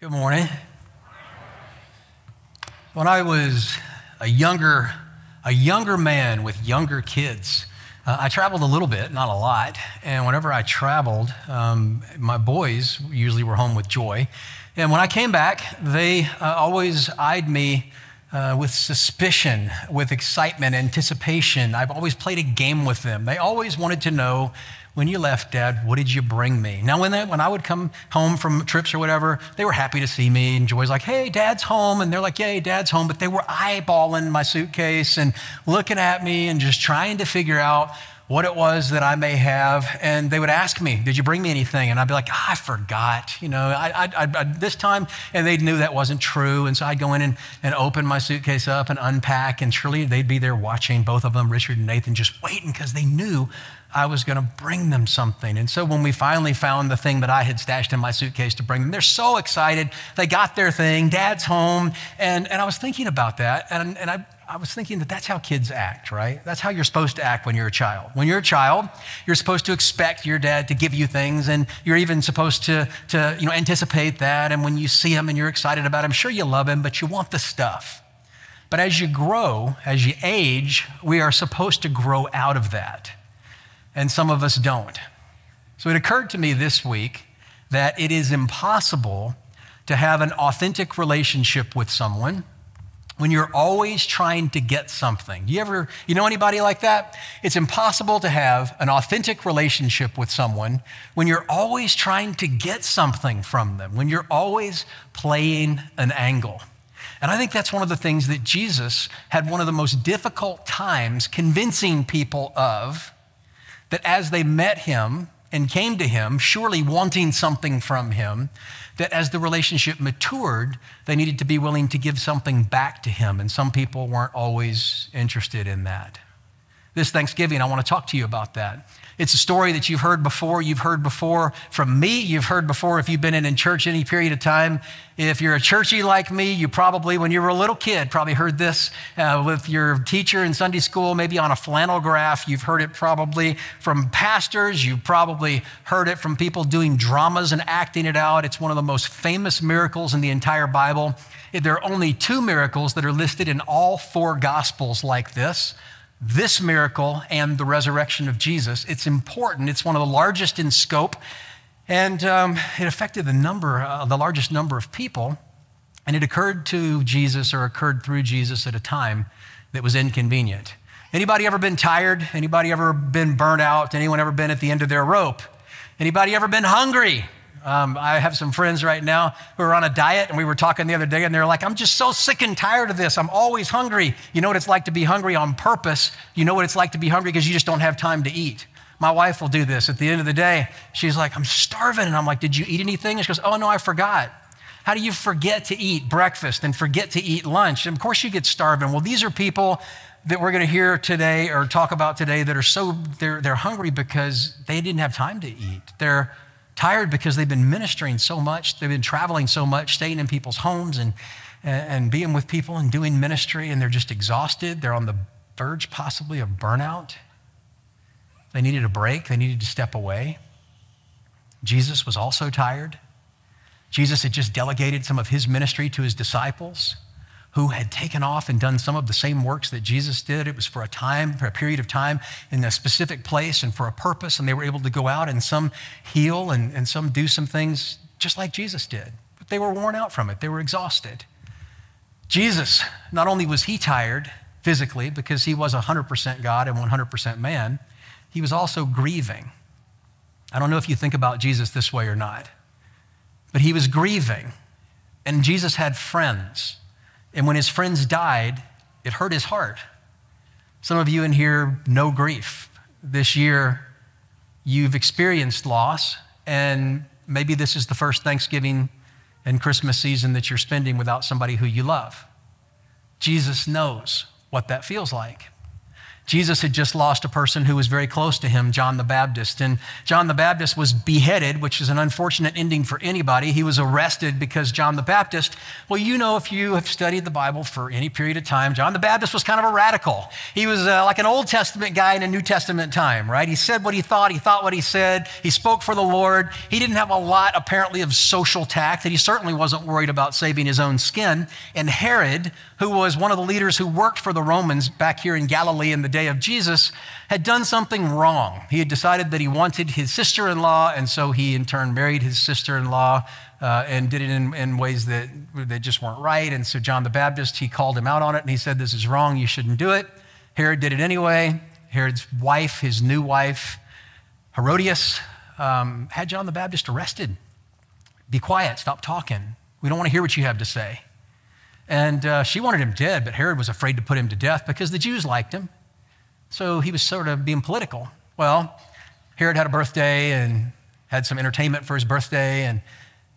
Good morning. When I was a younger, a younger man with younger kids, uh, I traveled a little bit, not a lot. And whenever I traveled, um, my boys usually were home with Joy. And when I came back, they uh, always eyed me uh, with suspicion, with excitement, anticipation. I've always played a game with them. They always wanted to know when you left, Dad, what did you bring me? Now, when, they, when I would come home from trips or whatever, they were happy to see me. And Joy's like, hey, Dad's home. And they're like, yay, Dad's home. But they were eyeballing my suitcase and looking at me and just trying to figure out what it was that I may have. And they would ask me, Did you bring me anything? And I'd be like, oh, I forgot, you know, I, I, I, this time. And they knew that wasn't true. And so I'd go in and, and open my suitcase up and unpack. And surely they'd be there watching, both of them, Richard and Nathan, just waiting because they knew I was going to bring them something. And so when we finally found the thing that I had stashed in my suitcase to bring them, they're so excited. They got their thing, dad's home. And, and I was thinking about that. And, and I, I was thinking that that's how kids act, right? That's how you're supposed to act when you're a child. When you're a child, you're supposed to expect your dad to give you things, and you're even supposed to, to you know, anticipate that. And when you see him and you're excited about him, sure you love him, but you want the stuff. But as you grow, as you age, we are supposed to grow out of that and some of us don't. So it occurred to me this week that it is impossible to have an authentic relationship with someone when you're always trying to get something. Do you ever you know anybody like that? It's impossible to have an authentic relationship with someone when you're always trying to get something from them, when you're always playing an angle. And I think that's one of the things that Jesus had one of the most difficult times convincing people of that as they met him and came to him, surely wanting something from him, that as the relationship matured, they needed to be willing to give something back to him. And some people weren't always interested in that. This Thanksgiving, I want to talk to you about that. It's a story that you've heard before. You've heard before from me. You've heard before if you've been in church any period of time. If you're a churchy like me, you probably, when you were a little kid, probably heard this uh, with your teacher in Sunday school, maybe on a flannel graph. You've heard it probably from pastors. You've probably heard it from people doing dramas and acting it out. It's one of the most famous miracles in the entire Bible. There are only two miracles that are listed in all four gospels like this this miracle and the resurrection of Jesus. It's important, it's one of the largest in scope, and um, it affected the number, uh, the largest number of people. And it occurred to Jesus or occurred through Jesus at a time that was inconvenient. Anybody ever been tired? Anybody ever been burnt out? Anyone ever been at the end of their rope? Anybody ever been hungry? Um, I have some friends right now who are on a diet, and we were talking the other day, and they're like, I'm just so sick and tired of this. I'm always hungry. You know what it's like to be hungry on purpose. You know what it's like to be hungry because you just don't have time to eat. My wife will do this. At the end of the day, she's like, I'm starving. And I'm like, Did you eat anything? And she goes, Oh, no, I forgot. How do you forget to eat breakfast and forget to eat lunch? And of course, you get starving. Well, these are people that we're going to hear today or talk about today that are so, they're, they're hungry because they didn't have time to eat. They're tired because they've been ministering so much, they've been traveling so much, staying in people's homes and, and being with people and doing ministry, and they're just exhausted. They're on the verge, possibly, of burnout. They needed a break, they needed to step away. Jesus was also tired. Jesus had just delegated some of his ministry to his disciples who had taken off and done some of the same works that Jesus did. It was for a time, for a period of time, in a specific place and for a purpose. And they were able to go out and some heal and, and some do some things just like Jesus did. But they were worn out from it, they were exhausted. Jesus, not only was he tired physically because he was 100% God and 100% man, he was also grieving. I don't know if you think about Jesus this way or not, but he was grieving. And Jesus had friends and when his friends died, it hurt his heart. Some of you in here know grief. This year, you've experienced loss, and maybe this is the first Thanksgiving and Christmas season that you're spending without somebody who you love. Jesus knows what that feels like. Jesus had just lost a person who was very close to him, John the Baptist. And John the Baptist was beheaded, which is an unfortunate ending for anybody. He was arrested because John the Baptist, well, you know, if you have studied the Bible for any period of time, John the Baptist was kind of a radical. He was uh, like an Old Testament guy in a New Testament time, right? He said what he thought, he thought what he said, he spoke for the Lord. He didn't have a lot, apparently, of social tact, and he certainly wasn't worried about saving his own skin. And Herod, who was one of the leaders who worked for the Romans back here in Galilee in the day of Jesus, had done something wrong. He had decided that he wanted his sister in law, and so he in turn married his sister in law uh, and did it in, in ways that, that just weren't right. And so John the Baptist, he called him out on it and he said, This is wrong, you shouldn't do it. Herod did it anyway. Herod's wife, his new wife, Herodias, um, had John the Baptist arrested. Be quiet, stop talking. We don't want to hear what you have to say. And uh, she wanted him dead, but Herod was afraid to put him to death because the Jews liked him. So he was sort of being political. Well, Herod had a birthday and had some entertainment for his birthday. And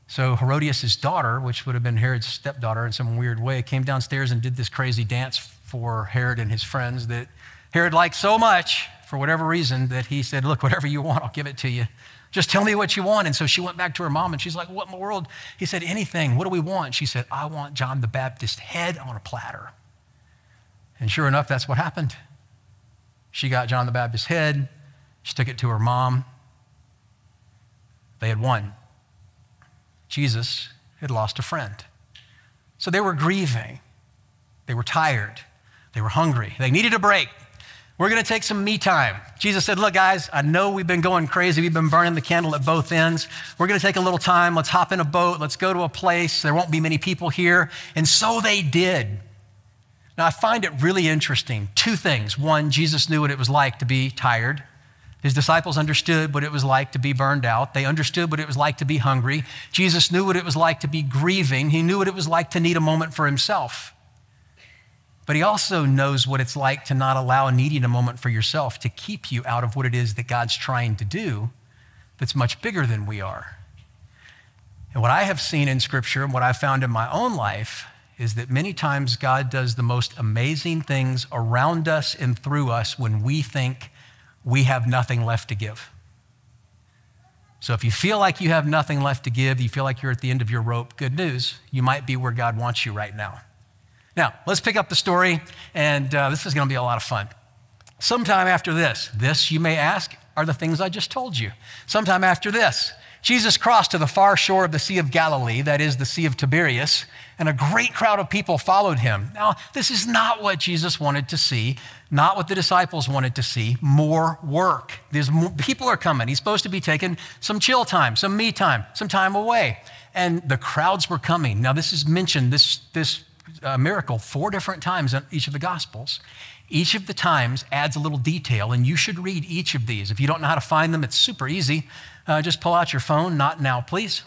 so Herodias' daughter, which would have been Herod's stepdaughter in some weird way, came downstairs and did this crazy dance for Herod and his friends that Herod liked so much for whatever reason that he said, Look, whatever you want, I'll give it to you. Just tell me what you want. And so she went back to her mom and she's like, What in the world? He said, Anything. What do we want? She said, I want John the Baptist's head on a platter. And sure enough, that's what happened. She got John the Baptist's head, she took it to her mom. They had won. Jesus had lost a friend. So they were grieving. They were tired. They were hungry. They needed a break. We're going to take some me time. Jesus said, Look, guys, I know we've been going crazy. We've been burning the candle at both ends. We're going to take a little time. Let's hop in a boat. Let's go to a place. There won't be many people here. And so they did. Now, I find it really interesting. Two things. One, Jesus knew what it was like to be tired. His disciples understood what it was like to be burned out. They understood what it was like to be hungry. Jesus knew what it was like to be grieving. He knew what it was like to need a moment for himself. But he also knows what it's like to not allow needing a moment for yourself to keep you out of what it is that God's trying to do that's much bigger than we are. And what I have seen in Scripture and what I've found in my own life is that many times God does the most amazing things around us and through us when we think we have nothing left to give. So if you feel like you have nothing left to give, you feel like you're at the end of your rope, good news. You might be where God wants you right now. Now, let's pick up the story, and uh, this is going to be a lot of fun. Sometime after this, this, you may ask, are the things I just told you. Sometime after this, Jesus crossed to the far shore of the Sea of Galilee, that is the Sea of Tiberias, and a great crowd of people followed him. Now, this is not what Jesus wanted to see, not what the disciples wanted to see. More work. There's more, people are coming. He's supposed to be taking some chill time, some me time, some time away. And the crowds were coming. Now, this is mentioned, this, this uh, miracle four different times in each of the Gospels. Each of the times adds a little detail, and you should read each of these. If you don't know how to find them, it's super easy. Uh, just pull out your phone, not now, please,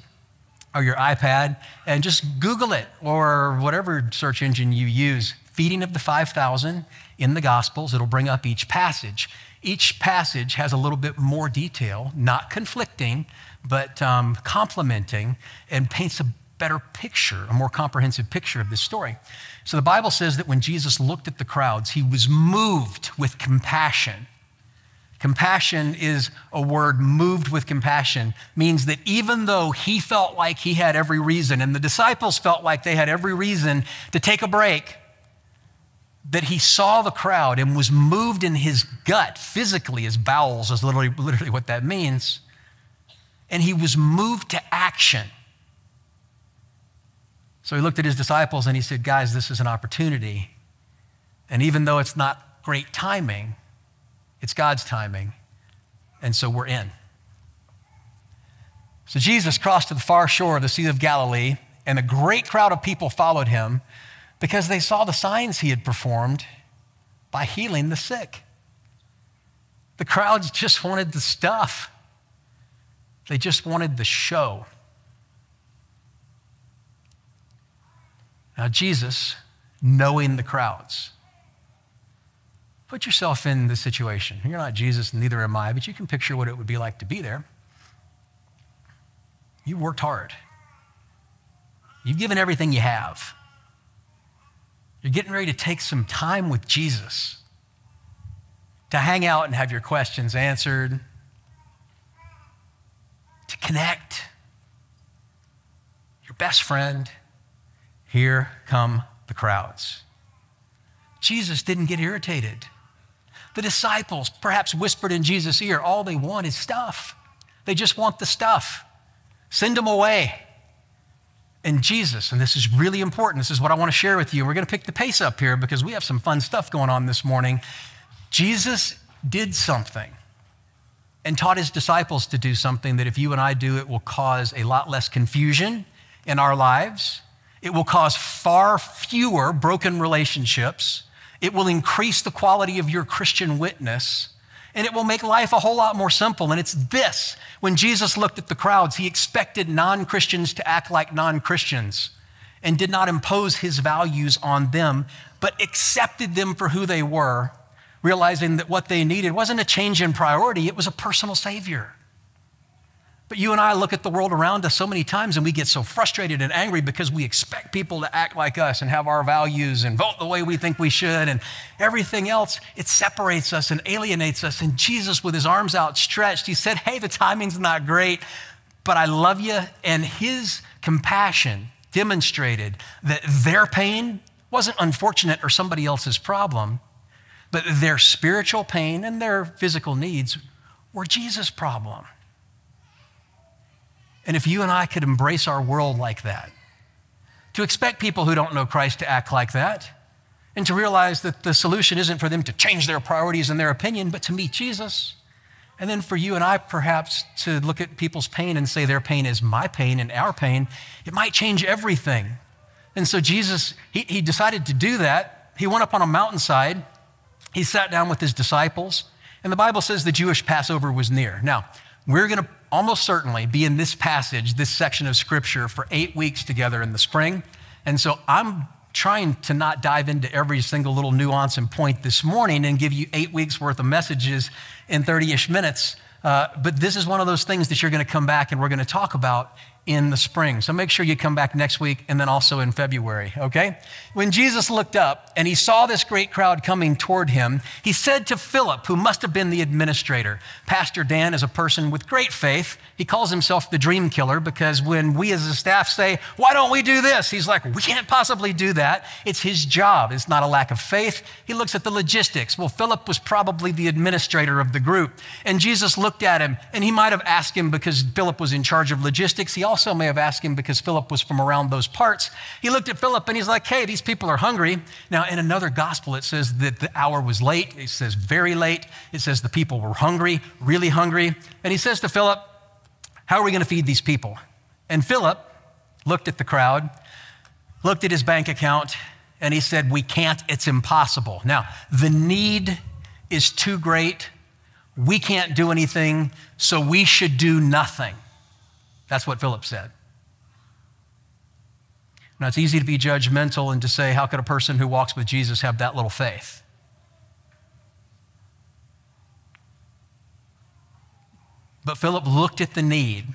or your iPad, and just Google it or whatever search engine you use. Feeding of the 5,000 in the Gospels, it'll bring up each passage. Each passage has a little bit more detail, not conflicting, but um, complementing, and paints a better picture, a more comprehensive picture of this story. So the Bible says that when Jesus looked at the crowds, he was moved with compassion. Compassion is a word, moved with compassion, means that even though he felt like he had every reason, and the disciples felt like they had every reason to take a break, that he saw the crowd and was moved in his gut, physically, his bowels is literally, literally what that means. And he was moved to action. So he looked at his disciples and he said, Guys, this is an opportunity. And even though it's not great timing, it's God's timing. And so we're in. So Jesus crossed to the far shore of the Sea of Galilee, and a great crowd of people followed him because they saw the signs he had performed by healing the sick. The crowds just wanted the stuff, they just wanted the show. Now, Jesus, knowing the crowds, put yourself in the situation. You're not Jesus, neither am I, but you can picture what it would be like to be there. You worked hard, you've given everything you have. You're getting ready to take some time with Jesus. to hang out and have your questions answered, to connect. Your best friend, here come the crowds. Jesus didn't get irritated. The disciples perhaps whispered in Jesus' ear, all they want is stuff. They just want the stuff. Send them away. And Jesus, and this is really important, this is what I want to share with you. We're going to pick the pace up here because we have some fun stuff going on this morning. Jesus did something and taught his disciples to do something that if you and I do, it will cause a lot less confusion in our lives. It will cause far fewer broken relationships. It will increase the quality of your Christian witness. And it will make life a whole lot more simple. And it's this when Jesus looked at the crowds, he expected non Christians to act like non Christians and did not impose his values on them, but accepted them for who they were realizing that what they needed wasn't a change in priority, it was a personal Savior. But you and I look at the world around us so many times and we get so frustrated and angry because we expect people to act like us and have our values and vote the way we think we should and everything else. It separates us and alienates us. And Jesus, with his arms outstretched, he said, Hey, the timing's not great, but I love you. And his compassion demonstrated that their pain wasn't unfortunate or somebody else's problem. But their spiritual pain and their physical needs were Jesus' problem. And if you and I could embrace our world like that, to expect people who don't know Christ to act like that, and to realize that the solution isn't for them to change their priorities and their opinion, but to meet Jesus. And then for you and I, perhaps, to look at people's pain and say their pain is my pain and our pain, it might change everything. And so Jesus, he, he decided to do that. He went up on a mountainside he sat down with his disciples, and the Bible says the Jewish Passover was near. Now, we're going to almost certainly be in this passage, this section of scripture, for eight weeks together in the spring. And so I'm trying to not dive into every single little nuance and point this morning and give you eight weeks worth of messages in 30 ish minutes. Uh, but this is one of those things that you're going to come back and we're going to talk about in the spring. So make sure you come back next week and then also in February, okay? When Jesus looked up and he saw this great crowd coming toward him, he said to Philip, who must have been the administrator, Pastor Dan is a person with great faith. He calls himself the dream killer because when we as a staff say, Why don't we do this? He's like, We can't possibly do that. It's his job. It's not a lack of faith. He looks at the logistics. Well, Philip was probably the administrator of the group. And Jesus looked at him and he might have asked him because Philip was in charge of logistics. He also may have asked him because Philip was from around those parts. He looked at Philip and he's like, Hey, these people are hungry. Now, in another gospel, it says that the hour was late. It says very late. It says the people were hungry, really hungry. And he says to Philip, How are we going to feed these people? And Philip looked at the crowd, looked at his bank account, and he said, We can't, it's impossible. Now, the need is too great. We can't do anything, so we should do nothing. That's what Philip said. Now, it's easy to be judgmental and to say, how could a person who walks with Jesus have that little faith? But Philip looked at the need,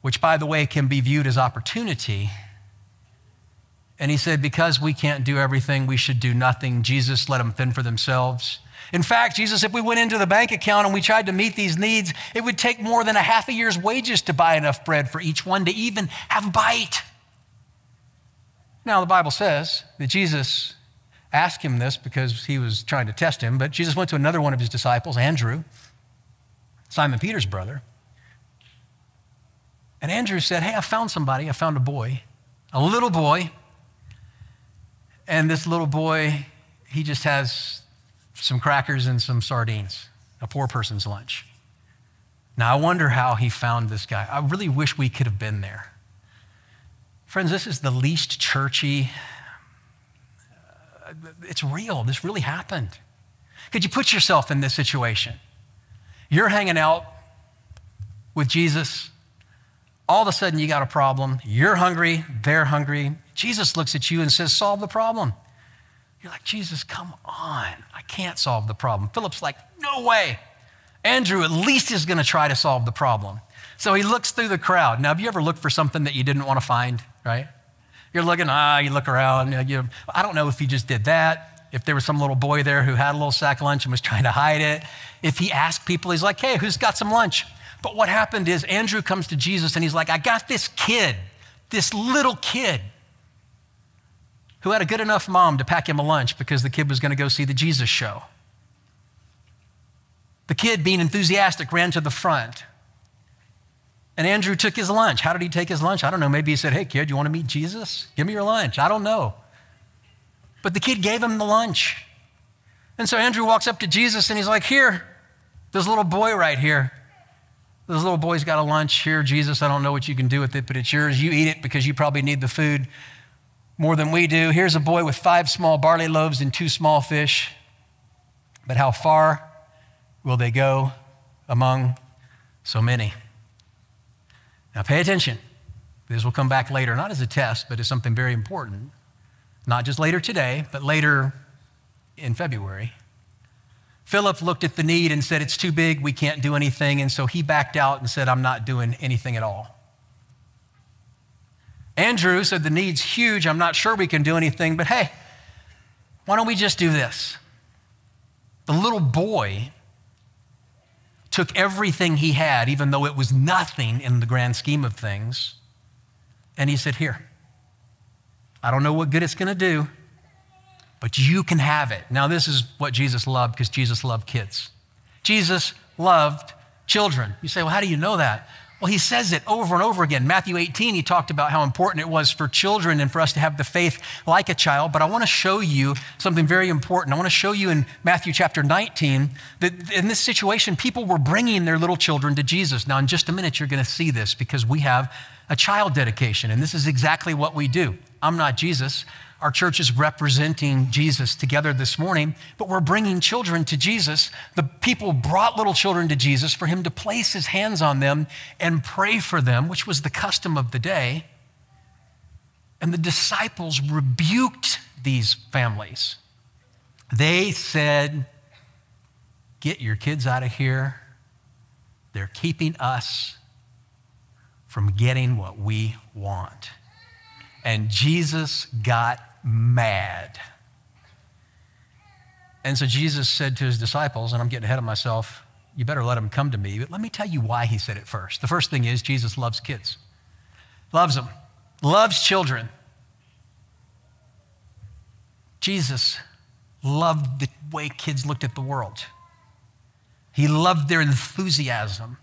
which, by the way, can be viewed as opportunity. And he said, Because we can't do everything, we should do nothing. Jesus let them fend for themselves. In fact, Jesus, if we went into the bank account and we tried to meet these needs, it would take more than a half a year's wages to buy enough bread for each one to even have a bite. Now, the Bible says that Jesus asked him this because he was trying to test him, but Jesus went to another one of his disciples, Andrew, Simon Peter's brother. And Andrew said, Hey, I found somebody. I found a boy, a little boy. And this little boy, he just has some crackers and some sardines, a poor person's lunch. Now, I wonder how he found this guy. I really wish we could have been there. Friends, this is the least churchy. It's real. This really happened. Could you put yourself in this situation? You're hanging out with Jesus. All of a sudden, you got a problem. You're hungry. They're hungry. Jesus looks at you and says, Solve the problem. You're like, Jesus, come on. I can't solve the problem. Philip's like, no way. Andrew at least is going to try to solve the problem. So he looks through the crowd. Now, have you ever looked for something that you didn't want to find, right? You're looking, ah, you look around. You, I don't know if he just did that. if there was some little boy there who had a little sack lunch and was trying to hide it. If he asked people, he's like, hey, who's got some lunch? But what happened is Andrew comes to Jesus and he's like, I got this kid, this little kid who had a good enough mom to pack him a lunch because the kid was going to go see the Jesus show. The kid, being enthusiastic, ran to the front. And Andrew took his lunch. How did he take his lunch? I don't know. Maybe he said, Hey, kid, you want to meet Jesus? Give me your lunch. I don't know. But the kid gave him the lunch. And so Andrew walks up to Jesus and he's like, Here, this little boy right here. This little boy's got a lunch here. Jesus, I don't know what you can do with it, but it's yours. You eat it because you probably need the food more than we do. Here's a boy with five small barley loaves and two small fish. But how far will they go among so many? Now, pay attention. This will come back later, not as a test, but as something very important. Not just later today, but later in February. Philip looked at the need and said, It's too big, we can't do anything. And so he backed out and said, I'm not doing anything at all. Andrew said, The need's huge, I'm not sure we can do anything, but hey, why don't we just do this? The little boy took everything he had, even though it was nothing in the grand scheme of things, and he said, Here, I don't know what good it's going to do, but you can have it. Now, this is what Jesus loved because Jesus loved kids. Jesus loved children. You say, Well, how do you know that? Well, he says it over and over again. Matthew 18, he talked about how important it was for children and for us to have the faith like a child. But I want to show you something very important. I want to show you in Matthew chapter 19 that in this situation, people were bringing their little children to Jesus. Now, in just a minute, you're going to see this because we have a child dedication, and this is exactly what we do. I'm not Jesus. Our church is representing Jesus together this morning, but we're bringing children to Jesus. The people brought little children to Jesus for him to place his hands on them and pray for them, which was the custom of the day. And the disciples rebuked these families. They said, Get your kids out of here. They're keeping us from getting what we want. And Jesus got mad. And so Jesus said to his disciples, and I'm getting ahead of myself, you better let them come to me. But let me tell you why he said it first. The first thing is Jesus loves kids, loves them, loves children. Jesus loved the way kids looked at the world. He loved their enthusiasm.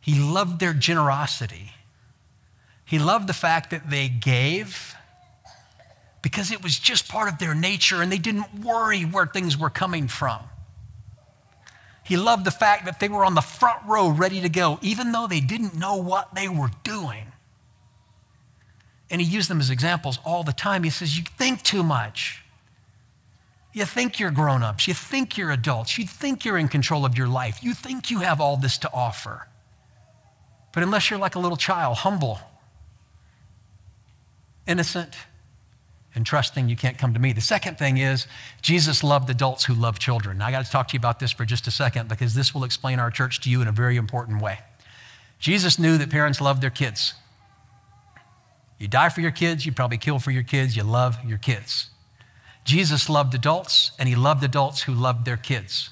He loved their generosity. He loved the fact that they gave because it was just part of their nature and they didn't worry where things were coming from. He loved the fact that they were on the front row ready to go, even though they didn't know what they were doing. And he used them as examples all the time. He says, You think too much. You think you're grown ups. You think you're adults. You think you're in control of your life. You think you have all this to offer. But unless you're like a little child, humble, innocent, and trusting you can't come to me. The second thing is Jesus loved adults who love children. Now, I got to talk to you about this for just a second because this will explain our church to you in a very important way. Jesus knew that parents love their kids. You die for your kids, you probably kill for your kids, you love your kids. Jesus loved adults, and he loved adults who loved their kids.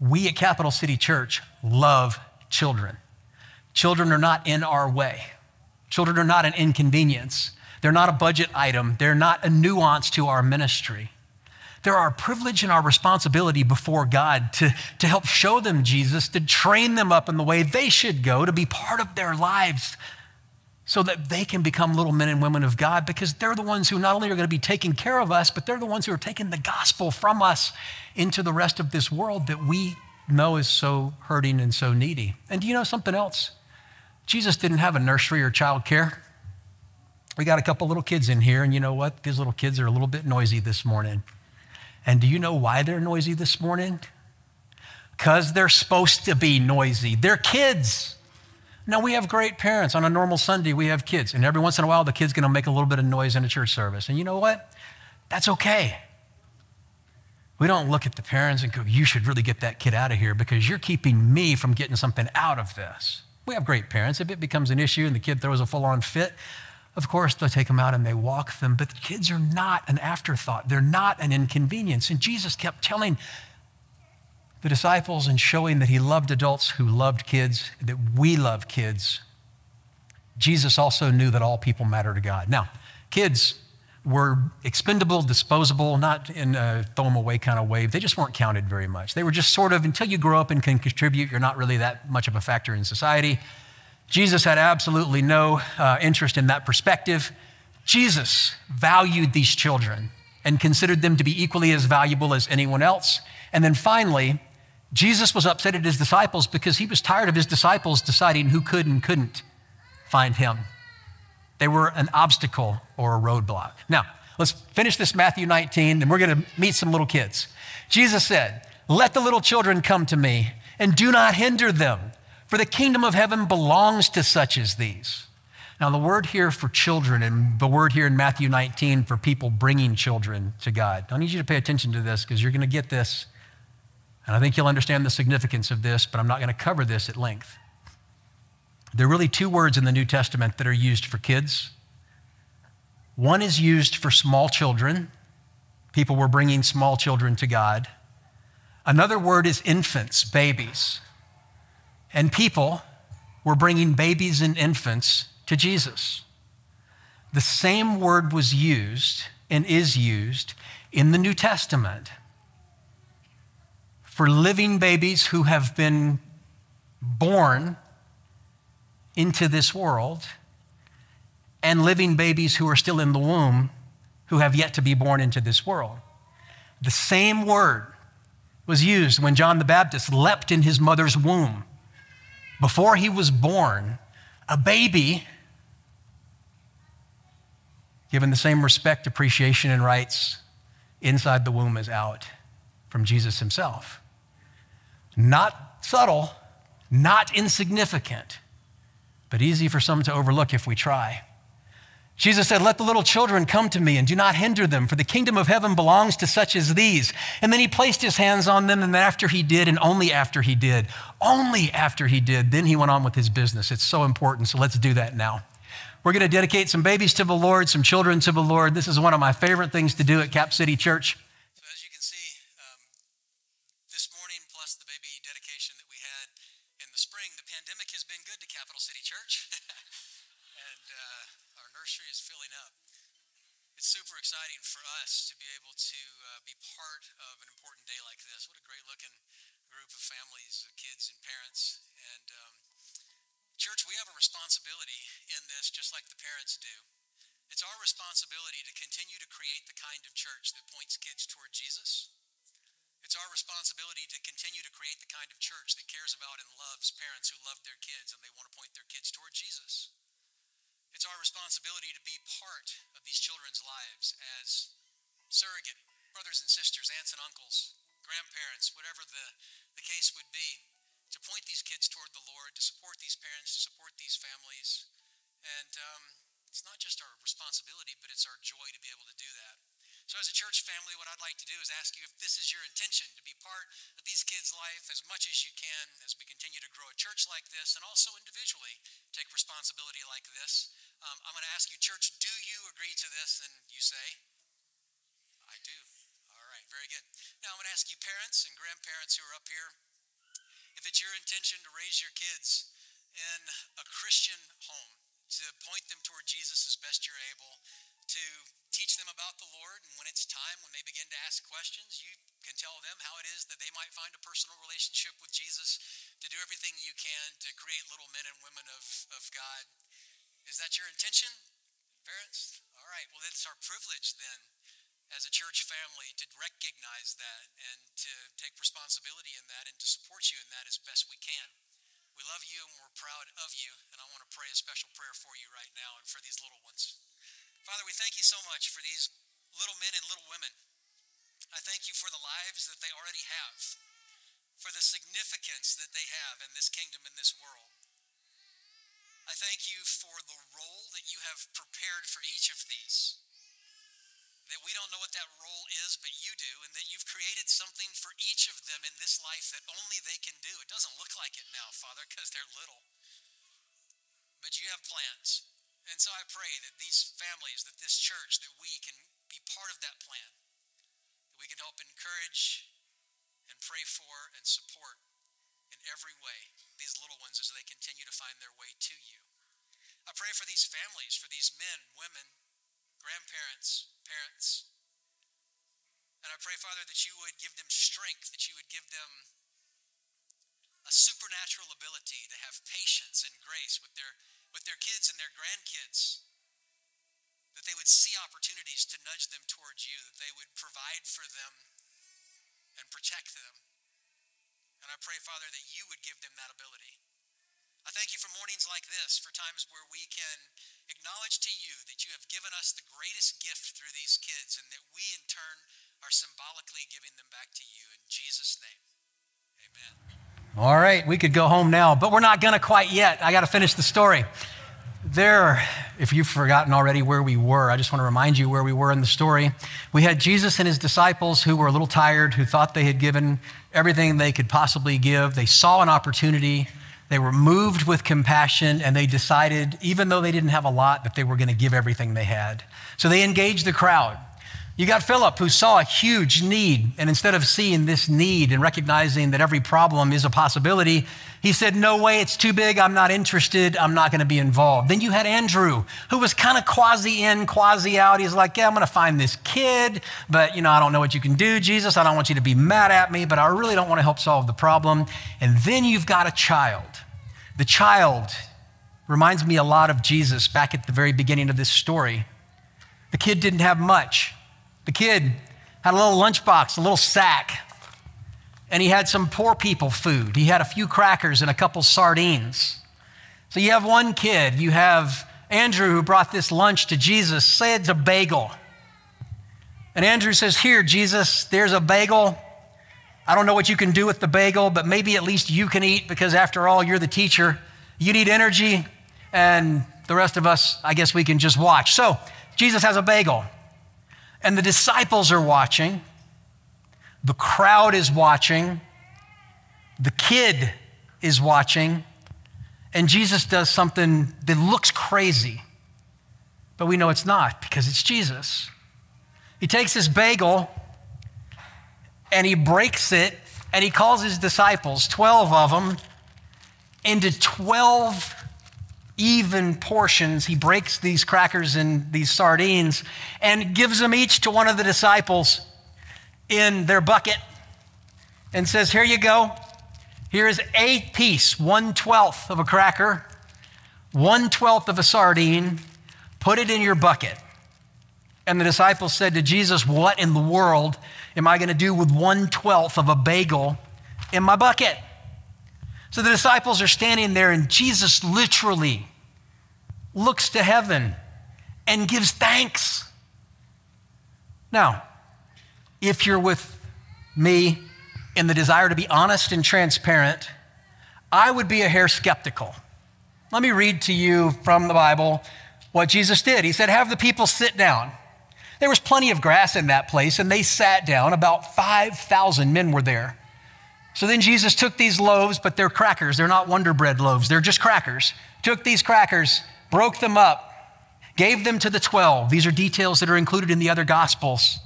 We at Capitol City Church love children. Children are not in our way, children are not an inconvenience. They're not a budget item, they're not a nuance to our ministry. They're our privilege and our responsibility before God to, to help show them Jesus, to train them up in the way they should go, to be part of their lives so that they can become little men and women of God because they're the ones who not only are going to be taking care of us, but they're the ones who are taking the gospel from us into the rest of this world that we know is so hurting and so needy. And do you know something else? Jesus didn't have a nursery or child care we got a couple little kids in here, and you know what? These little kids are a little bit noisy this morning. And do you know why they're noisy this morning? Because they're supposed to be noisy. They're kids. Now, we have great parents. On a normal Sunday, we have kids. And every once in a while, the kid's going to make a little bit of noise in a church service. And you know what? That's okay. We don't look at the parents and go, you should really get that kid out of here because you're keeping me from getting something out of this. We have great parents. If it becomes an issue and the kid throws a full on fit, of course, they take them out and they walk them, but the kids are not an afterthought. They're not an inconvenience. And Jesus kept telling the disciples and showing that he loved adults who loved kids, that we love kids. Jesus also knew that all people matter to God. Now, kids were expendable, disposable, not in a throw them away kind of way. They just weren't counted very much. They were just sort of, until you grow up and can contribute, you're not really that much of a factor in society. Jesus had absolutely no uh, interest in that perspective. Jesus valued these children and considered them to be equally as valuable as anyone else. And then finally, Jesus was upset at his disciples because he was tired of his disciples deciding who could and couldn't find him. They were an obstacle or a roadblock. Now, let's finish this Matthew 19, and we're going to meet some little kids. Jesus said, Let the little children come to me, and do not hinder them, for the kingdom of heaven belongs to such as these. Now, the word here for children and the word here in Matthew 19 for people bringing children to God. I need you to pay attention to this because you're going to get this. And I think you'll understand the significance of this, but I'm not going to cover this at length. There are really two words in the New Testament that are used for kids. One is used for small children. People were bringing small children to God. Another word is infants, babies. And people were bringing babies and infants to Jesus. The same word was used and is used in the New Testament for living babies who have been born into this world and living babies who are still in the womb who have yet to be born into this world. The same word was used when John the Baptist leapt in his mother's womb. Before he was born, a baby, given the same respect, appreciation, and rights inside the womb as out from Jesus himself. Not subtle, not insignificant but easy for some to overlook if we try. Jesus said, Let the little children come to me and do not hinder them, for the kingdom of heaven belongs to such as these. And then he placed his hands on them, and after he did, and only after he did, only after he did, then he went on with his business. It's so important, so let's do that now. We're going to dedicate some babies to the Lord, some children to the Lord. This is one of my favorite things to do at Cap City Church. It's our responsibility to continue to create the kind of church that points kids toward Jesus. It's our responsibility to continue to create the kind of church that cares about and loves parents who love their kids and they want to point their kids toward Jesus. It's our responsibility to be part of these children's lives as surrogate brothers and sisters, aunts and uncles, grandparents, whatever the, the case would be, to point these kids toward the Lord, to support these parents, to support these families, and um, it's not just our responsibility, but it's our joy to be able to do that. So, as a church family, what I'd like to do is ask you if this is your intention to be part of these kids' life as much as you can as we continue to grow a church like this and also individually take responsibility like this. Um, I'm going to ask you, church, do you agree to this? And you say, I do. All right, very good. Now, I'm going to ask you, parents and grandparents who are up here, if it's your intention to raise your kids in a Christian home, to point them toward Jesus as best you're able, to teach them about the Lord. And when it's time, when they begin to ask questions, you can tell them how it is that they might find a personal relationship with Jesus, to do everything you can to create little men and women of, of God. Is that your intention, parents? All right. Well, it's our privilege then as a church family to recognize that and to take responsibility in that and to support you in that as best we can. We love you and we're proud of you. And I want to pray a special prayer for you right now and for these little ones. Father, we thank you so much for these little men and little women. I thank you for the lives that they already have, for the significance that they have in this kingdom in this world. I thank you for the role that you have prepared for each of these that we don't know what that role is, but you do, and that you've created something for each of them in this life that only they can do. It doesn't look like it now, Father, because they're little. But you have plans. And so I pray that these families, that this church, that we can be part of that plan, that we can help encourage and pray for and support in every way these little ones as they continue to find their way to you. I pray for these families, for these men, women, grandparents, parents. And I pray, Father, that you would give them strength, that you would give them a supernatural ability to have patience and grace with their with their kids and their grandkids. That they would see opportunities to nudge them towards you, that they would provide for them and protect them. And I pray, Father, that you would give them that ability. I thank you for mornings like this, for times where we can acknowledge to you that you have given us the greatest gift through these kids and that we, in turn, are symbolically giving them back to you. In Jesus' name, amen. All right, we could go home now, but we're not going to quite yet. I got to finish the story. There, if you've forgotten already where we were, I just want to remind you where we were in the story. We had Jesus and his disciples who were a little tired, who thought they had given everything they could possibly give. They saw an opportunity, they were moved with compassion, and they decided, even though they didn't have a lot, that they were going to give everything they had. So they engaged the crowd. You got Philip, who saw a huge need, and instead of seeing this need and recognizing that every problem is a possibility, he said, No way, it's too big, I'm not interested, I'm not going to be involved. Then you had Andrew, who was kind of quasi in, quasi out. He's like, Yeah, I'm going to find this kid, but you know, I don't know what you can do, Jesus. I don't want you to be mad at me, but I really don't want to help solve the problem. And then you've got a child. The child reminds me a lot of Jesus back at the very beginning of this story. The kid didn't have much. The kid had a little lunchbox, a little sack, and he had some poor people food. He had a few crackers and a couple sardines. So you have one kid, you have Andrew who brought this lunch to Jesus, say it's a bagel. And Andrew says, Here, Jesus, there's a bagel. I don't know what you can do with the bagel, but maybe at least you can eat because after all, you're the teacher. You need energy, and the rest of us, I guess we can just watch. So Jesus has a bagel. And the disciples are watching, the crowd is watching, the kid is watching, and Jesus does something that looks crazy, but we know it's not because it's Jesus. He takes his bagel and he breaks it and he calls his disciples, 12 of them, into 12 even portions. He breaks these crackers and these sardines and gives them each to one of the disciples in their bucket and says, Here you go. Here is a piece, one twelfth of a cracker, one twelfth of a sardine. Put it in your bucket. And the disciples said to Jesus, What in the world am I going to do with one twelfth of a bagel in my bucket? So the disciples are standing there, and Jesus literally looks to heaven and gives thanks. Now, if you're with me in the desire to be honest and transparent, I would be a hair skeptical. Let me read to you from the Bible what Jesus did. He said, Have the people sit down. There was plenty of grass in that place, and they sat down. About 5,000 men were there. So then Jesus took these loaves, but they're crackers. They're not Wonder Bread loaves, they're just crackers. Took these crackers, broke them up, gave them to the 12. These are details that are included in the other gospels.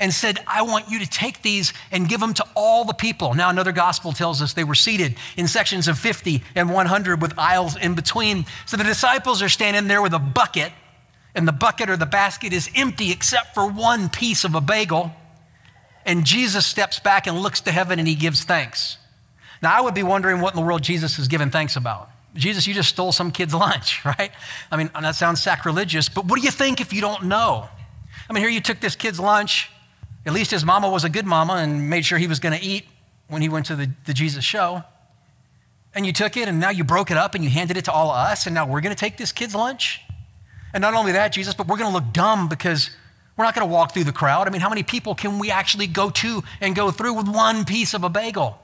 And said, I want you to take these and give them to all the people. Now, another gospel tells us they were seated in sections of 50 and 100 with aisles in between. So the disciples are standing there with a bucket, and the bucket or the basket is empty except for one piece of a bagel. And Jesus steps back and looks to heaven and he gives thanks. Now, I would be wondering what in the world Jesus is giving thanks about. Jesus, you just stole some kid's lunch, right? I mean, that sounds sacrilegious, but what do you think if you don't know? I mean, here you took this kid's lunch. At least his mama was a good mama and made sure he was going to eat when he went to the, the Jesus show. And you took it and now you broke it up and you handed it to all of us, and now we're going to take this kid's lunch. And not only that, Jesus, but we're going to look dumb because we're not going to walk through the crowd. I mean, how many people can we actually go to and go through with one piece of a bagel?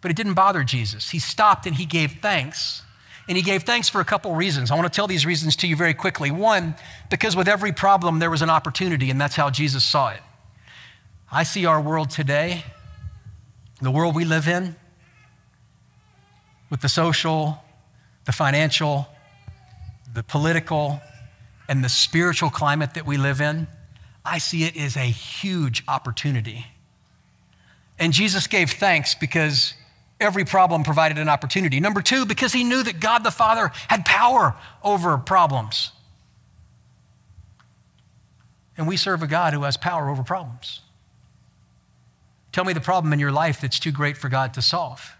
But it didn't bother Jesus. He stopped and he gave thanks. And he gave thanks for a couple reasons. I want to tell these reasons to you very quickly. One, because with every problem, there was an opportunity, and that's how Jesus saw it. I see our world today, the world we live in, with the social, the financial, the political, and the spiritual climate that we live in, I see it as a huge opportunity. And Jesus gave thanks because every problem provided an opportunity. Number two, because he knew that God the Father had power over problems. And we serve a God who has power over problems. Tell me the problem in your life that's too great for God to solve.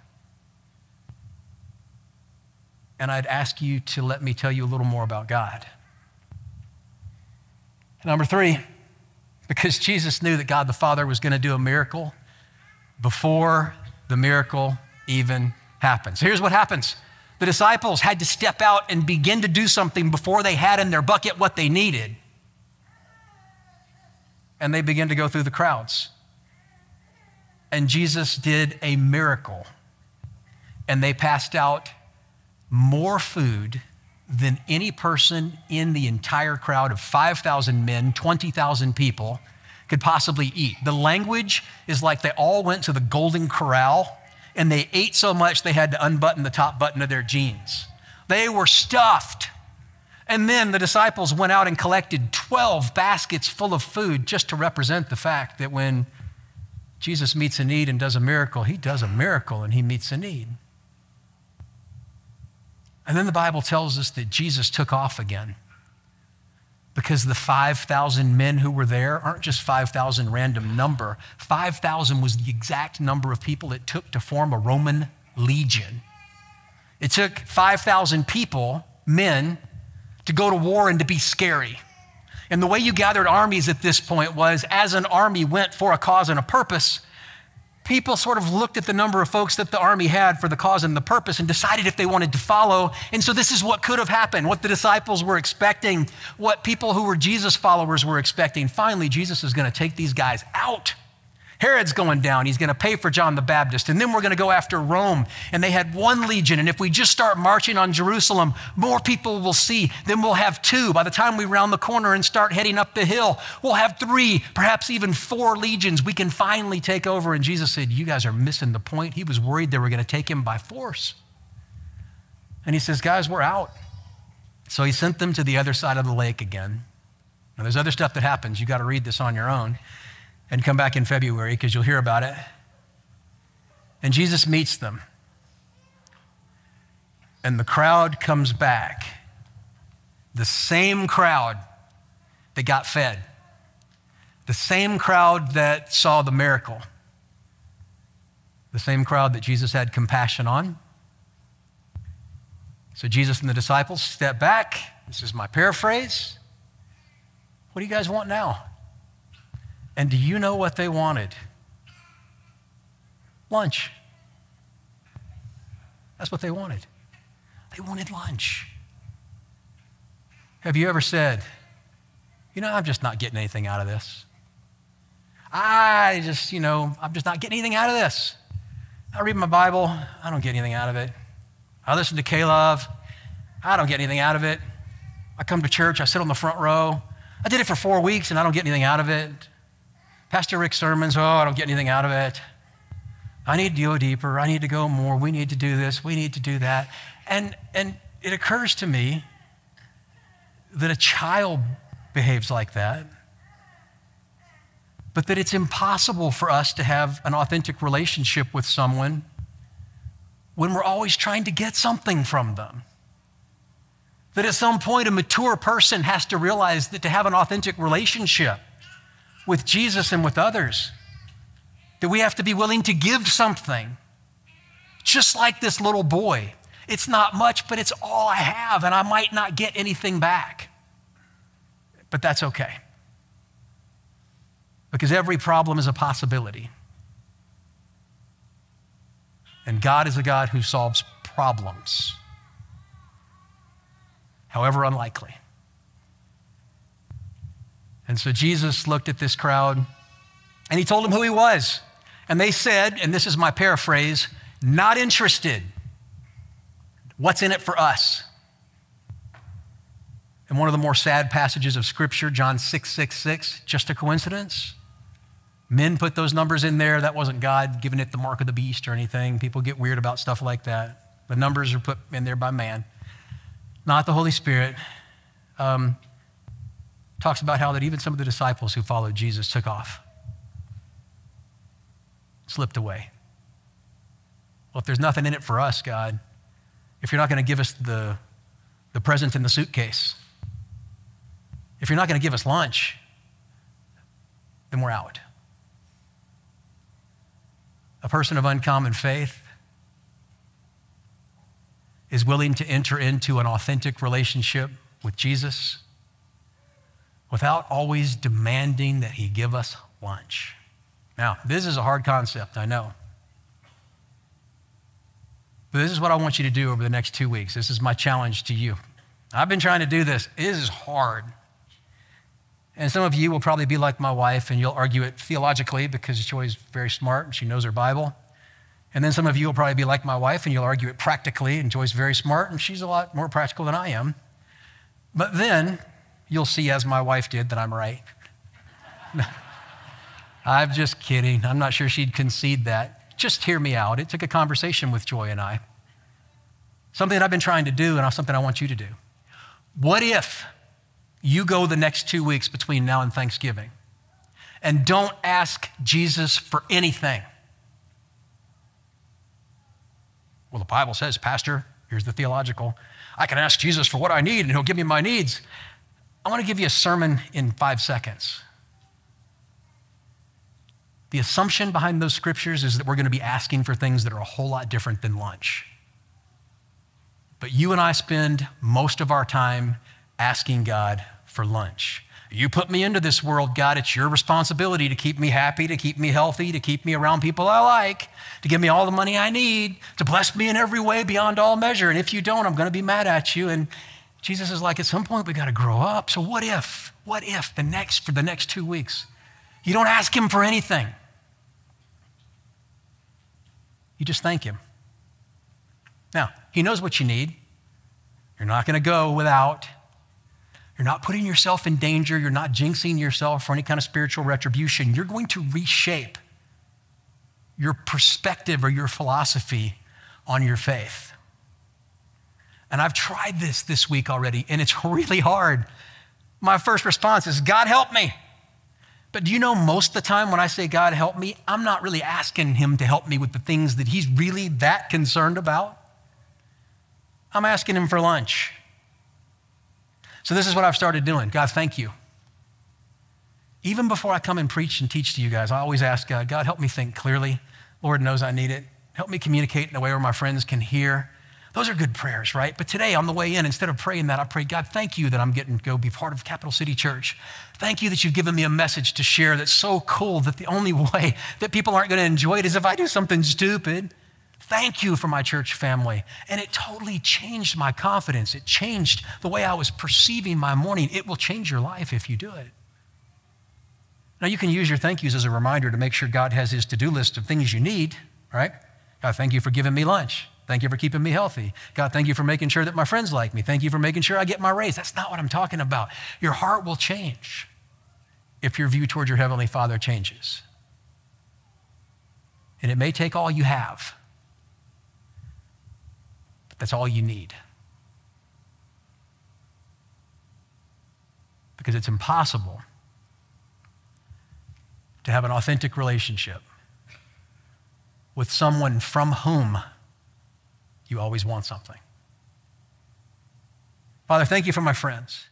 And I'd ask you to let me tell you a little more about God. Number three, because Jesus knew that God the Father was going to do a miracle before the miracle even happens. Here's what happens the disciples had to step out and begin to do something before they had in their bucket what they needed. And they began to go through the crowds. And Jesus did a miracle. And they passed out more food than any person in the entire crowd of 5,000 men, 20,000 people could possibly eat. The language is like they all went to the Golden Corral and they ate so much they had to unbutton the top button of their jeans. They were stuffed. And then the disciples went out and collected 12 baskets full of food just to represent the fact that when Jesus meets a need and does a miracle, he does a miracle and he meets a need. And then the Bible tells us that Jesus took off again because the 5,000 men who were there aren't just 5,000 random number. 5,000 was the exact number of people it took to form a Roman legion. It took 5,000 people, men, to go to war and to be scary. And the way you gathered armies at this point was as an army went for a cause and a purpose, people sort of looked at the number of folks that the army had for the cause and the purpose and decided if they wanted to follow. And so this is what could have happened, what the disciples were expecting, what people who were Jesus followers were expecting. Finally, Jesus is going to take these guys out. Herod's going down. He's going to pay for John the Baptist. And then we're going to go after Rome. And they had one legion. And if we just start marching on Jerusalem, more people will see. Then we'll have two. By the time we round the corner and start heading up the hill, we'll have three, perhaps even four legions we can finally take over. And Jesus said, You guys are missing the point. He was worried they were going to take him by force. And he says, Guys, we're out. So he sent them to the other side of the lake again. Now, there's other stuff that happens. You got to read this on your own and come back in February because you'll hear about it. And Jesus meets them. And the crowd comes back. The same crowd that got fed, the same crowd that saw the miracle, the same crowd that Jesus had compassion on. So Jesus and the disciples step back. This is my paraphrase. What do you guys want now? And do you know what they wanted? Lunch. That's what they wanted. They wanted lunch. Have you ever said, you know, I'm just not getting anything out of this? I just, you know, I'm just not getting anything out of this. I read my Bible, I don't get anything out of it. I listen to K-Love, I don't get anything out of it. I come to church, I sit on the front row. I did it for four weeks and I don't get anything out of it. Pastor Rick's sermons, oh, I don't get anything out of it. I need to go deeper. I need to go more. We need to do this. We need to do that. And, and it occurs to me that a child behaves like that, but that it's impossible for us to have an authentic relationship with someone when we're always trying to get something from them. That at some point, a mature person has to realize that to have an authentic relationship, with Jesus and with others. That we have to be willing to give something. Just like this little boy. It's not much, but it's all I have, and I might not get anything back. But that's okay. Because every problem is a possibility. And God is a God who solves problems, however unlikely. And so Jesus looked at this crowd and he told them who he was. And they said, and this is my paraphrase, not interested. What's in it for us? And one of the more sad passages of Scripture, John 6 6 6, just a coincidence? Men put those numbers in there. That wasn't God giving it the mark of the beast or anything. People get weird about stuff like that. The numbers are put in there by man. not the Holy Spirit, um, talks about how that even some of the disciples who followed Jesus took off, slipped away. Well, if there's nothing in it for us, God, if you're not going to give us the, the present in the suitcase, if you're not going to give us lunch, then we're out. A person of uncommon faith is willing to enter into an authentic relationship with Jesus without always demanding that he give us lunch. Now, this is a hard concept, I know. But this is what I want you to do over the next two weeks. This is my challenge to you. I've been trying to do this. It is hard. And some of you will probably be like my wife and you'll argue it theologically because Joy's very smart and she knows her Bible. And then some of you will probably be like my wife and you'll argue it practically and Joy's very smart and she's a lot more practical than I am. But then you'll see, as my wife did, that I'm right. I'm just kidding. I'm not sure she'd concede that. Just hear me out. It took a conversation with Joy and I. Something that I've been trying to do and something I want you to do. What if you go the next two weeks between now and Thanksgiving and don't ask Jesus for anything? Well, the Bible says, Pastor, here's the theological I can ask Jesus for what I need and he'll give me my needs. I want to give you a sermon in five seconds. The assumption behind those scriptures is that we're going to be asking for things that are a whole lot different than lunch. But you and I spend most of our time asking God for lunch. You put me into this world, God. It's your responsibility to keep me happy, to keep me healthy, to keep me around people I like, to give me all the money I need, to bless me in every way beyond all measure. And if you don't, I'm going to be mad at you. And Jesus is like, at some point, we got to grow up. So what if, what if the next, for the next two weeks, you don't ask him for anything? You just thank him. Now, he knows what you need. You're not going to go without. You're not putting yourself in danger. You're not jinxing yourself for any kind of spiritual retribution. You're going to reshape your perspective or your philosophy on your faith. And I've tried this this week already, and it's really hard. My first response is, God help me. But do you know most of the time when I say, God help me, I'm not really asking Him to help me with the things that He's really that concerned about. I'm asking Him for lunch. So, this is what I've started doing. God, thank you. Even before I come and preach and teach to you guys, I always ask God, God, help me think clearly. Lord knows I need it. Help me communicate in a way where my friends can hear. Those are good prayers, right? But today on the way in, instead of praying that, I pray, God, thank you that I'm getting to go be part of Capitol City Church. Thank you that you've given me a message to share that's so cool that the only way that people aren't going to enjoy it is if I do something stupid. Thank you for my church family. And it totally changed my confidence. It changed the way I was perceiving my morning. It will change your life if you do it. Now, you can use your thank yous as a reminder to make sure God has his to do list of things you need, right? God, thank you for giving me lunch. Thank you for keeping me healthy. God, thank you for making sure that my friends like me. Thank you for making sure I get my raise. That's not what I'm talking about. Your heart will change if your view toward your Heavenly Father changes. And it may take all you have. but That's all you need. Because it's impossible to have an authentic relationship with someone from whom you always want something. Father, thank you for my friends.